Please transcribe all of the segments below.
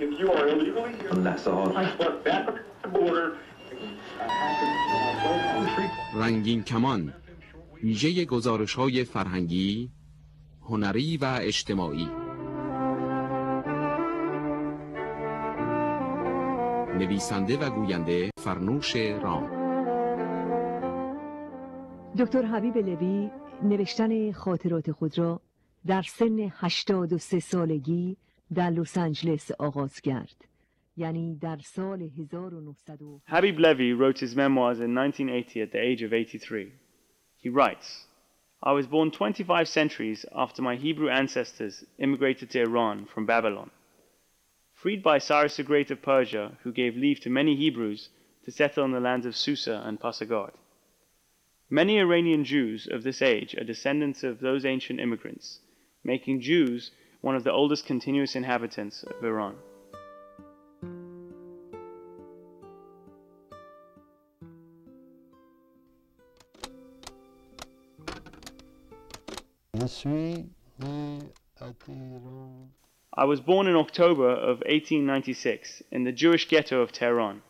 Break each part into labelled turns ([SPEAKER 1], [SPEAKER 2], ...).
[SPEAKER 1] if you are illegally here, back at the border,
[SPEAKER 2] رنگین کمان ویژه گزارش های فرهنگی، هنری و اجتماعی. نویسنده و گوینده فرنوش رام.
[SPEAKER 3] دکتر حبیب لوی نوشتن خاطرات خود را در سن 83 سالگی در لس آنجلس آغاز کرد یعنی در سال 1900 و-
[SPEAKER 4] Habib Levy wrote his memoirs in 1980 at the age of 83. He writes, I was born 25 centuries after my Hebrew ancestors immigrated to Iran from Babylon. Freed by Cyrus the Great of Persia, who gave leave to many Hebrews to settle in the lands of Susa and Pasargad. Many Iranian Jews of this age are descendants of those ancient immigrants, making Jews one of the oldest continuous inhabitants of Iran. I was born in October of 1896 in the Jewish ghetto of Tehran.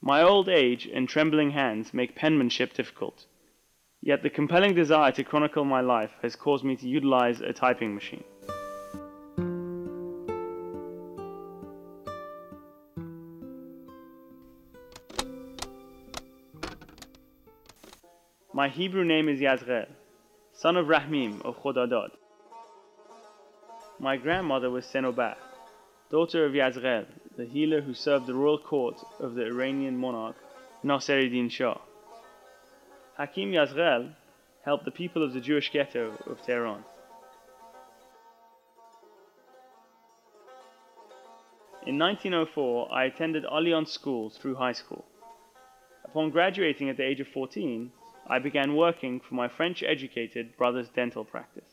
[SPEAKER 4] My old age and trembling hands make penmanship difficult. Yet the compelling desire to chronicle my life has caused me to utilize a typing machine. My Hebrew name is Yazrel, son of Rahmim of Khodadad. My grandmother was Senobah, daughter of Yazrel, the healer who served the royal court of the Iranian monarch Nasiruddin Shah. Hakim Yazrel helped the people of the Jewish ghetto of Tehran. In 1904, I attended Alliance School through high school. Upon graduating at the age of 14, I began working for my French educated brother's dental practice.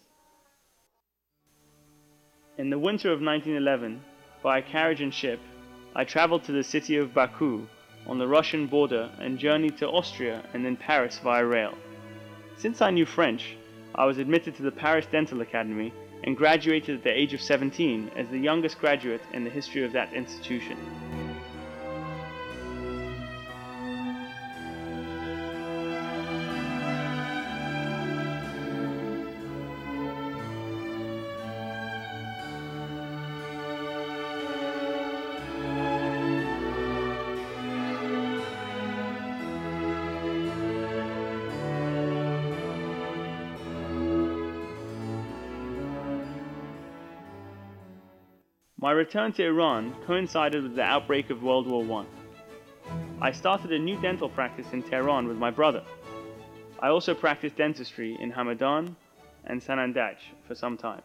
[SPEAKER 4] In the winter of 1911, by carriage and ship, I traveled to the city of Baku on the Russian border and journeyed to Austria and then Paris via rail. Since I knew French, I was admitted to the Paris Dental Academy and graduated at the age of 17 as the youngest graduate in the history of that institution. My return to Iran coincided with the outbreak of World War I. I started a new dental practice in Tehran with my brother. I also practiced dentistry in Hamadan and Sanandaj for some time.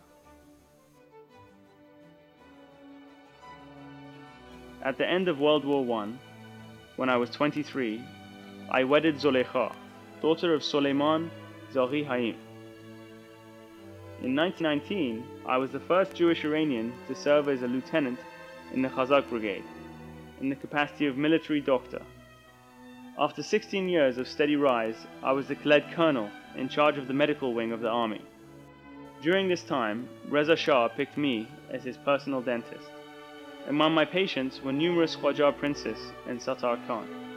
[SPEAKER 4] At the end of World War I, when I was 23, I wedded Zolekha, daughter of Soleiman Zaghi Haim. In 1919, I was the first Jewish Iranian to serve as a lieutenant in the Cossack Brigade, in the capacity of military doctor. After 16 years of steady rise, I was declared colonel in charge of the medical wing of the army. During this time, Reza Shah picked me as his personal dentist. Among my patients were numerous Qajar princes and Satar Khan.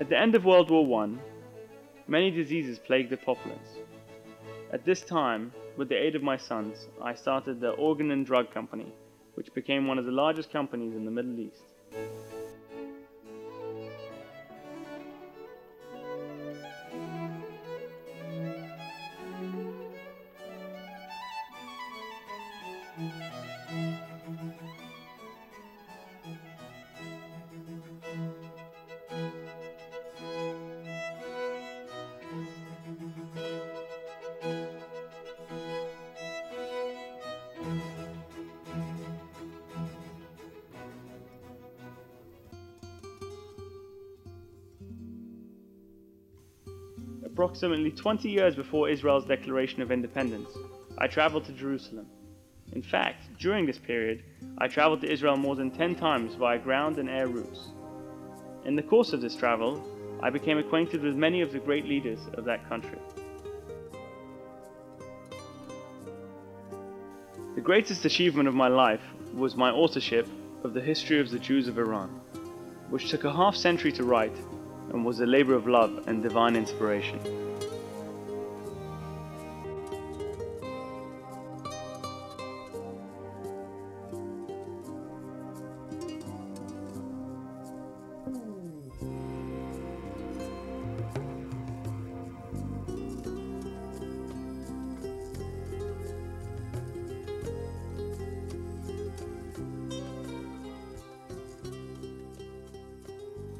[SPEAKER 4] At the end of World War I, many diseases plagued the populace. At this time, with the aid of my sons, I started the Organ and Drug Company, which became one of the largest companies in the Middle East. Approximately 20 years before Israel's declaration of independence, I traveled to Jerusalem. In fact, during this period, I traveled to Israel more than 10 times via ground and air routes. In the course of this travel, I became acquainted with many of the great leaders of that country. The greatest achievement of my life was my authorship of the history of the Jews of Iran, which took a half century to write and was a labor of love and divine inspiration.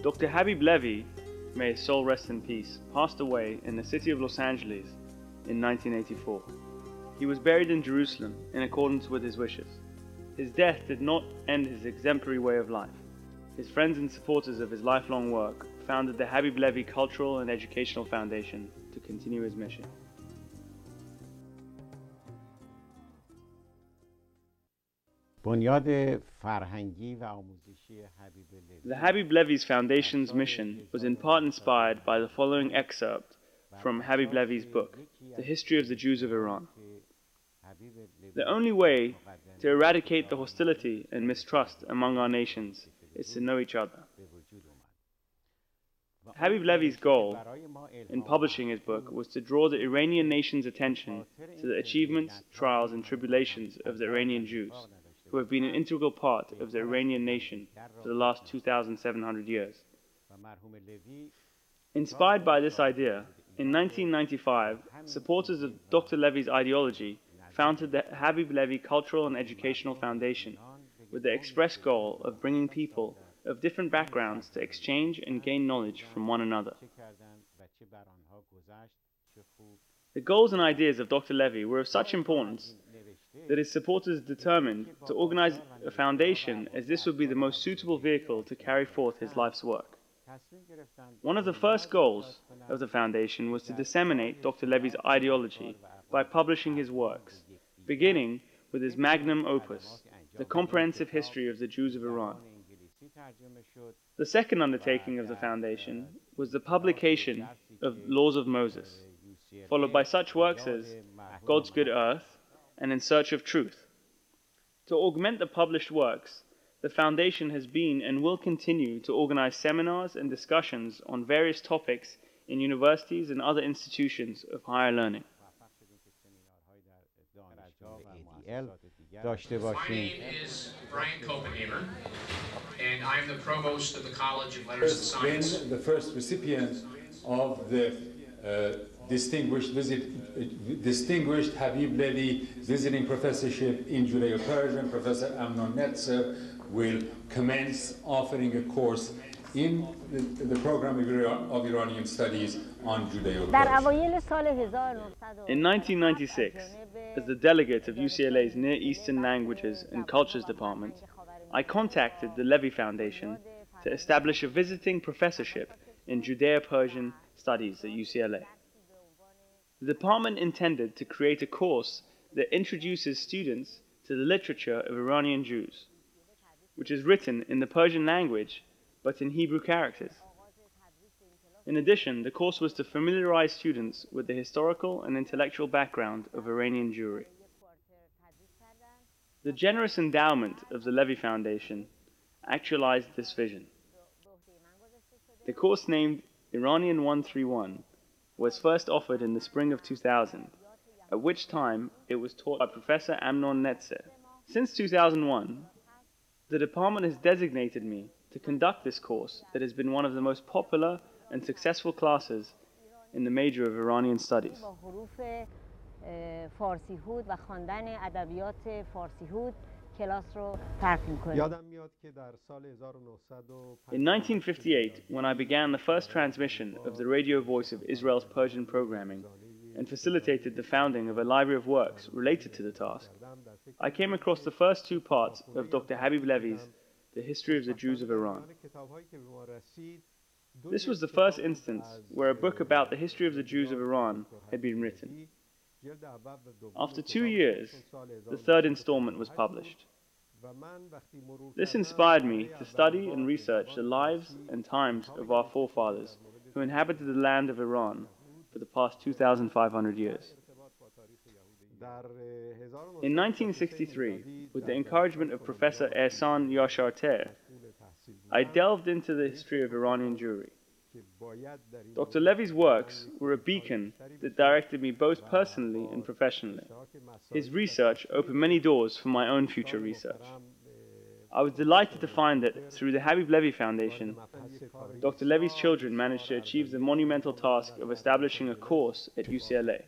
[SPEAKER 4] Dr. Habib Levy, may his soul rest in peace, passed away in the city of Los Angeles in 1984. He was buried in Jerusalem in accordance with his wishes. His death did not end his exemplary way of life. His friends and supporters of his lifelong work founded the Habib Levy Cultural and Educational Foundation to continue his mission. The Habib Levy's Foundation's mission was in part inspired by the following excerpt from Habib Levy's book, The History of the Jews of Iran. The only way to eradicate the hostility and mistrust among our nations is to know each other. Habib Levy's goal in publishing his book was to draw the Iranian nation's attention to the achievements, trials, and tribulations of the Iranian Jews, who have been an integral part of the Iranian nation for the last 2,700 years. Inspired by this idea, in 1995, supporters of Dr. Levy's ideology founded the Habib Levy Cultural and Educational Foundation with the express goal of bringing people of different backgrounds to exchange and gain knowledge from one another. The goals and ideas of Dr. Levy were of such importance that his supporters determined to organize a foundation as this would be the most suitable vehicle to carry forth his life's work. One of the first goals of the foundation was to disseminate Dr. Levy's ideology by publishing his works, beginning with his magnum opus, The Comprehensive History of the Jews of Iran. The second undertaking of the foundation was the publication of Laws of Moses, followed by such works as God's Good Earth and in search of truth. To augment the published works, the Foundation has been and will continue to organize seminars and discussions on various topics in universities and other institutions of higher learning.
[SPEAKER 5] My name is Brian Copenhaver, and I'm the provost of the College of Letters and
[SPEAKER 6] Science. Been the first recipient of the uh, distinguished, visit, uh, distinguished Habib Levy Visiting Professorship in Judeo-Persian, Professor Amnon Netzer, will commence offering a course in the, the program of Iranian studies on Judeo-Persian.
[SPEAKER 4] In 1996, as the delegate of UCLA's Near Eastern Languages and Cultures Department, I contacted the Levy Foundation to establish a visiting professorship in Judeo-Persian Studies at UCLA. The department intended to create a course that introduces students to the literature of Iranian Jews, which is written in the Persian language but in Hebrew characters. In addition, the course was to familiarize students with the historical and intellectual background of Iranian Jewry. The generous endowment of the Levy Foundation actualized this vision. The course named Iranian 131 was first offered in the spring of 2000, at which time it was taught by Professor Amnon Netzer. Since 2001, the department has designated me to conduct this course that has been one of the most popular and successful classes in the major of Iranian studies.
[SPEAKER 7] با حروف اه، فارسی هود و خواندن ادبیات فارسی هود کلاس رو ترک میکنیم
[SPEAKER 8] یادم میاد که در سال 1950
[SPEAKER 4] In 1958, when I began the first transmission of the radio voice of Israel's Persian programming and facilitated the founding of a library of works related to the task, I came across the first two parts of Dr. Habib Levy's The History of the Jews of Iran.
[SPEAKER 8] کتاب‌هایی که به ما رسید
[SPEAKER 4] This was the first instance where a book about the history of the Jews of Iran had been written. After two years, the third installment was published. This inspired me to study and research the lives and times of our forefathers who inhabited the land of Iran for the past 2,500 years. In 1963, with the encouragement of Professor Ehsan Yarshater, I delved into the history of Iranian Jewry. Dr. Levy's works were a beacon that directed me both personally and professionally. His research opened many doors for my own future research. I was delighted to find that through the Habib Levy Foundation, Dr. Levy's children managed to achieve the monumental task of establishing a course at UCLA.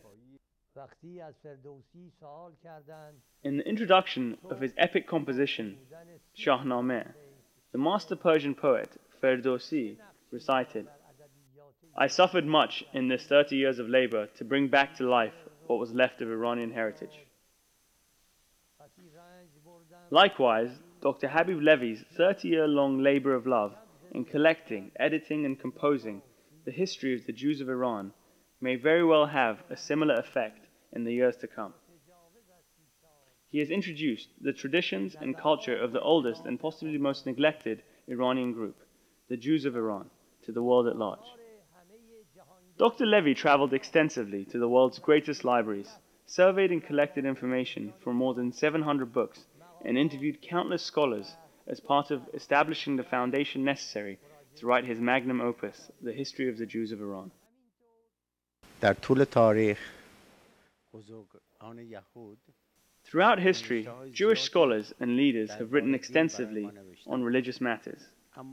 [SPEAKER 4] In the introduction of his epic composition, Shahnameh, the master Persian poet Ferdowsi recited, I suffered much in this 30 years of labor to bring back to life what was left of Iranian heritage. Likewise, Dr. Habib Levy's 30 year long labor of love in collecting, editing, and composing the history of the Jews of Iran may very well have a similar effect in the years to come. He has introduced the traditions and culture of the oldest and possibly most neglected Iranian group, the Jews of Iran, to the world at large. Dr. Levy traveled extensively to the world's greatest libraries, surveyed and collected information from more than 700 books, and interviewed countless scholars as part of establishing the foundation necessary to write his magnum opus, The History of the Jews of Iran. Throughout history, Jewish scholars and leaders have written extensively on religious matters.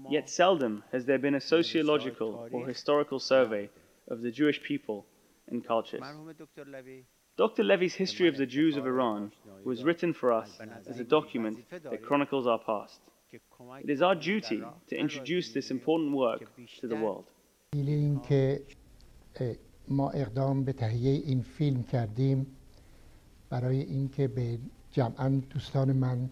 [SPEAKER 4] Yet seldom has there been a sociological or historical survey of the Jewish people and cultures.
[SPEAKER 9] مرحوم دکتر لوی
[SPEAKER 4] Dr. Levy's History of the Jews of Iran was written for us as a document that chronicles our past.
[SPEAKER 9] که کمک
[SPEAKER 4] It is our duty to introduce this important work to the world.
[SPEAKER 8] دلیل اینکه اه، ما اقدام به تهیه این فیلم کردیم برای اینکه به جمعا دوستان من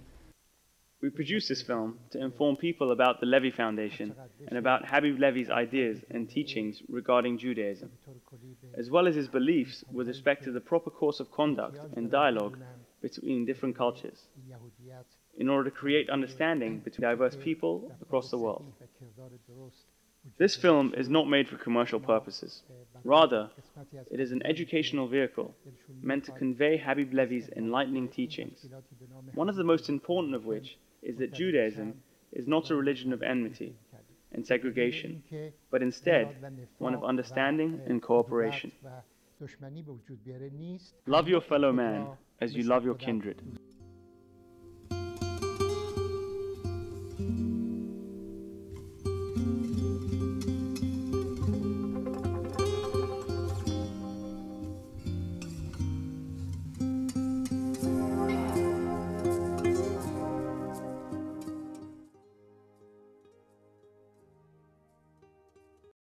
[SPEAKER 4] we produced this film to inform people about the Levy Foundation and about Habib Levy's ideas and teachings regarding Judaism, as well as his beliefs with respect to the proper course of conduct and dialogue between different cultures, in order to create understanding between diverse people across the world. This film is not made for commercial purposes. Rather, it is an educational vehicle meant to convey Habib Levy's enlightening teachings, one of the most important of which is that Judaism is not a religion of enmity and segregation, but instead one of understanding and cooperation. Love your fellow man as you love your kindred.